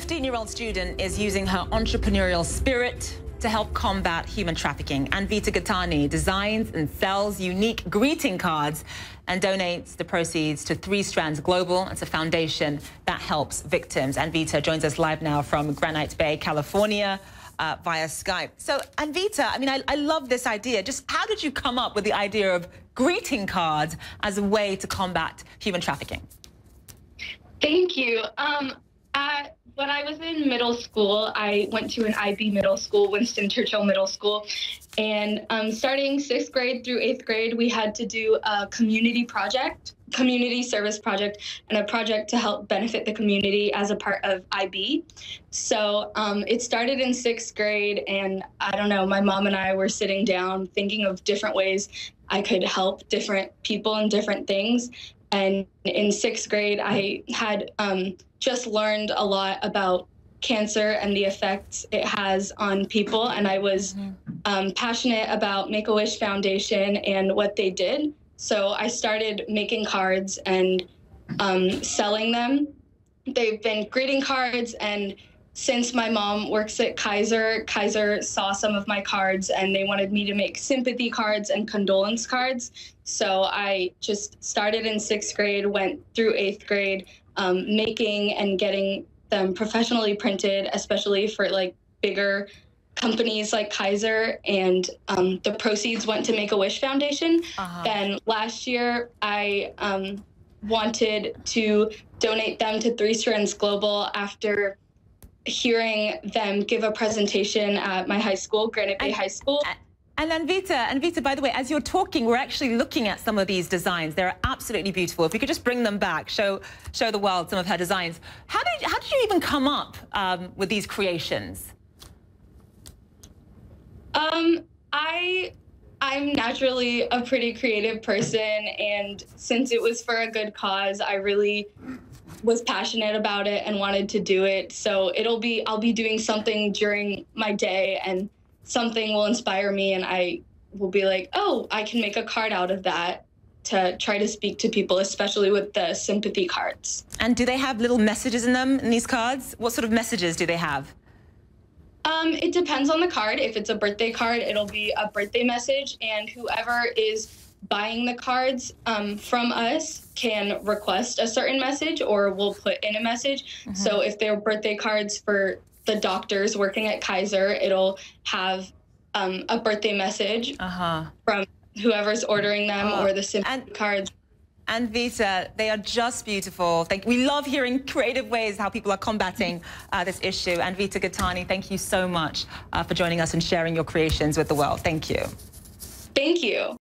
15-year-old student is using her entrepreneurial spirit to help combat human trafficking. Anvita Gattani designs and sells unique greeting cards and donates the proceeds to Three Strands Global. It's a foundation that helps victims. Anvita joins us live now from Granite Bay, California. Uh, via Skype. So, Anvita, I mean, I, I love this idea. Just how did you come up with the idea of greeting cards as a way to combat human trafficking? Thank you. Um, when I was in middle school, I went to an IB middle school, Winston Churchill Middle School. And um, starting sixth grade through eighth grade, we had to do a community project, community service project, and a project to help benefit the community as a part of IB. So um, it started in sixth grade, and I don't know, my mom and I were sitting down thinking of different ways I could help different people and different things. And in sixth grade, I had um, just learned a lot about cancer and the effects it has on people. And I was mm-hmm. um, passionate about Make a Wish Foundation and what they did. So I started making cards and um, selling them. They've been greeting cards and since my mom works at Kaiser, Kaiser saw some of my cards and they wanted me to make sympathy cards and condolence cards. So I just started in sixth grade, went through eighth grade, um, making and getting them professionally printed, especially for like bigger companies like Kaiser, and um, the proceeds went to Make a Wish Foundation. Uh-huh. Then last year, I um, wanted to donate them to Three Strands Global after hearing them give a presentation at my high school, Granite Bay High School. And Anvita, and Vita, by the way, as you're talking, we're actually looking at some of these designs. They're absolutely beautiful. If we could just bring them back, show show the world some of her designs. How did how did you even come up um, with these creations? Um, I I'm naturally a pretty creative person, and since it was for a good cause, I really was passionate about it and wanted to do it. So it'll be I'll be doing something during my day and something will inspire me and I will be like, "Oh, I can make a card out of that." to try to speak to people, especially with the sympathy cards. And do they have little messages in them in these cards? What sort of messages do they have? Um, it depends on the card. If it's a birthday card, it'll be a birthday message, and whoever is buying the cards um, from us can request a certain message or we'll put in a message. Mm-hmm. So if they're birthday cards for the doctors working at Kaiser, it'll have um, a birthday message uh-huh. from whoever's ordering them oh. or the and, cards. Anvita, they are just beautiful. Thank, we love hearing creative ways how people are combating uh, this issue. Anvita Gattani, thank you so much uh, for joining us and sharing your creations with the world. Thank you. Thank you.